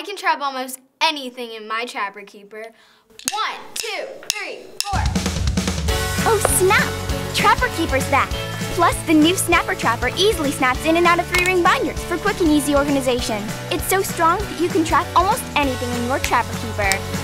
I can trap almost anything in my Trapper Keeper. One, two, three, four. Oh, snap! Trapper Keeper's back. Plus, the new Snapper Trapper easily snaps in and out of three-ring binders for quick and easy organization. It's so strong that you can trap almost anything in your Trapper Keeper.